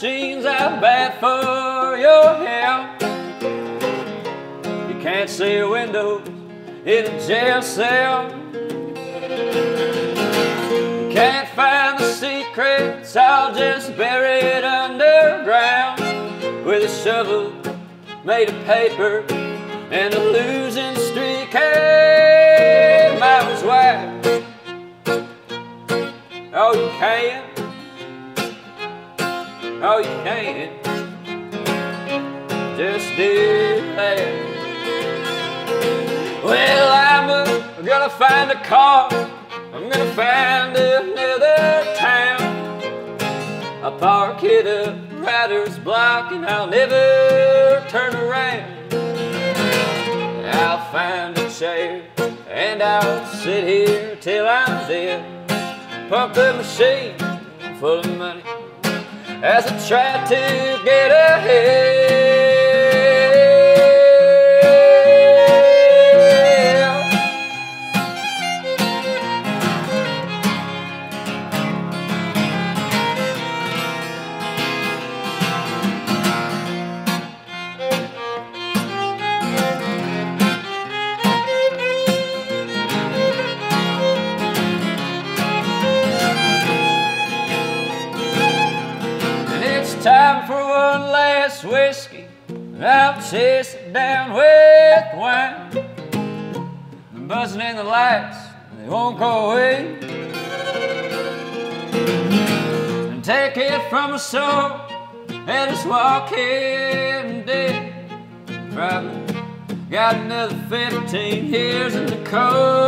machines are bad for your health. You can't see a window in a jail cell. You can't find the secrets, all just buried underground with a shovel made of paper and a losing streak. Hey, Oh, you can't Just do that. Well, I'm uh, gonna find a car. I'm gonna find another town. I'll park it up rider's block and I'll never turn around. I'll find a chair and I'll sit here till I'm dead. Pump the machine full of money as I try to get ahead. Time for one last whiskey. And I'll chase it down with wine. The buzzing in the lights, and they won't go away. And take it from a soul that is walking dead. Probably got another 15 years in the cold.